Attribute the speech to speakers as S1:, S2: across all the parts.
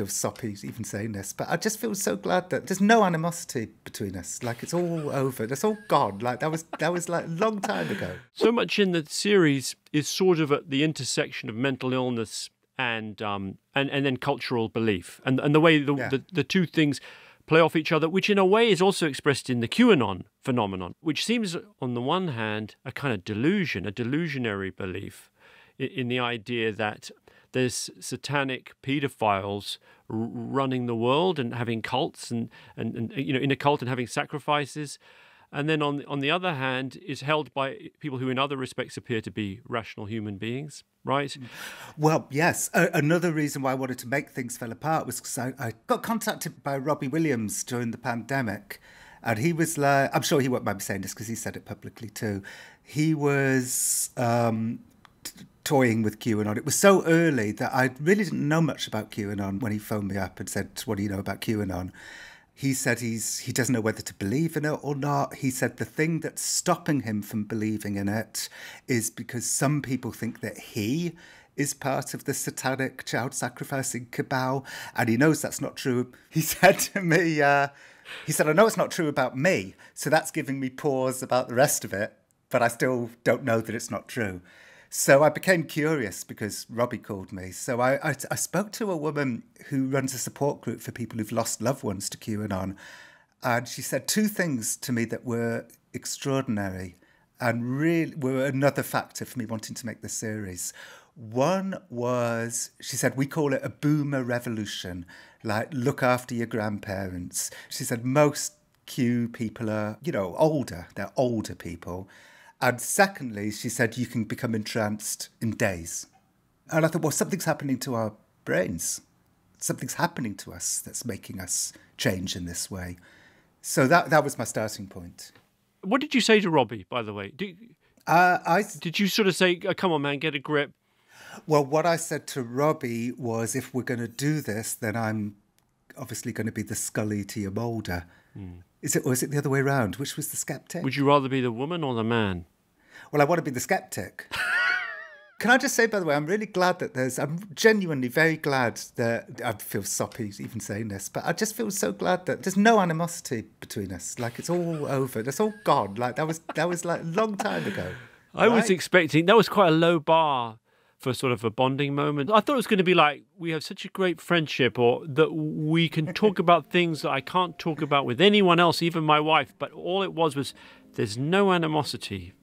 S1: feel soppy even saying this, but I just feel so glad that there's no animosity between us. Like it's all over. That's all gone. Like that was that was like a long time ago.
S2: So much in the series is sort of at the intersection of mental illness and um and, and then cultural belief and and the way the,
S1: Yeah.
S2: the the two things play off each other, which in a way is also expressed in the QAnon phenomenon, which seems on the one hand a kind of delusion, a delusionary belief in, in the idea that there's satanic pedophiles running the world and having cults and, and, and you know in a cult and having sacrifices and then on on the other hand is held by people who in other respects appear to be rational human beings right
S1: Well, yes. A- another reason why I wanted to make things fell apart was because I, I got contacted by Robbie Williams during the pandemic. And he was like, I'm sure he won't mind me saying this because he said it publicly too. He was um, toying with QAnon. It was so early that I really didn't know much about QAnon when he phoned me up and said, What do you know about QAnon? He said he's he doesn't know whether to believe in it or not. He said the thing that's stopping him from believing in it is because some people think that he is part of the satanic child sacrificing cabal, and he knows that's not true. He said to me, uh, he said, I know it's not true about me, so that's giving me pause about the rest of it, but I still don't know that it's not true. So I became curious because Robbie called me. So I, I, I spoke to a woman who runs a support group for people who've lost loved ones to QAnon. And she said two things to me that were extraordinary and really were another factor for me wanting to make this series. One was, she said, we call it a boomer revolution, like look after your grandparents. She said, most Q people are, you know, older, they're older people. And secondly, she said, you can become entranced in days. And I thought, well, something's happening to our brains. Something's happening to us that's making us change in this way. So that, that was my starting point.
S2: what did you say to robbie by the way did,
S1: Uh, I,
S2: did you sort of say oh, come on man get a grip
S1: well, what I said to Robbie was, if we're going to do this, then I'm obviously going to be the Scully to your Mulder. Is it, or is it the other way around? Which was the skeptic?
S2: would you rather be the woman or the man
S1: Well, I want to be the skeptic. Can I just say, by the way, I'm really glad that there's, I'm genuinely very glad that, I feel soppy even saying this, but I just feel so glad that there's no animosity between us. Like it's all over. It's all gone. Like that was, that was like a long time ago.
S2: I was expecting that was quite a low bar for sort of a bonding moment. I thought it was going to be like we have such a great friendship, or that we can talk about things that I can't talk about with anyone else, even my wife. But all it was was there's no animosity.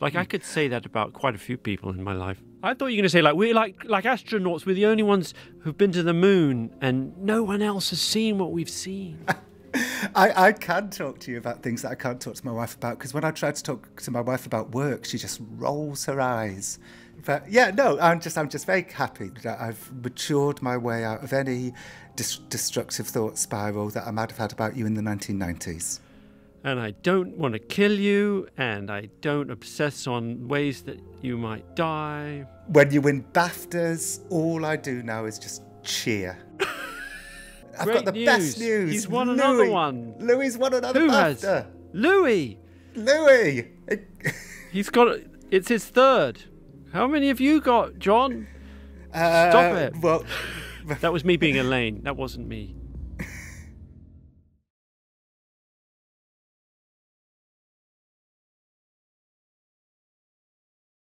S2: Like I hmm. could say that about quite a few people in my life. I thought you were going to say like we're like like astronauts. We're the only ones who've been to the moon, and no one else has seen what we've seen.
S1: I, I can talk to you about things that I can't talk to my wife about because when I try to talk to my wife about work, she just rolls her eyes. But yeah, no, I'm just I'm just very happy that I've matured my way out of any dis- destructive thought spiral that I might have had about you in the 1990s.
S2: and I don't want to kill you, and I don't obsess on ways that you might die.
S1: When you win BAFTAs, all I do now is just cheer. I've
S2: Great
S1: got the best
S2: news.
S1: news.
S2: He's won another one.
S1: Louis won another
S2: Who has?
S1: BAFTA.
S2: Louis!
S1: Louis.
S2: He's got. It's his third. How many have you got, Jon?
S1: Uh,
S2: Stop it.
S1: Well,
S2: That was me being Elaine. That wasn't me.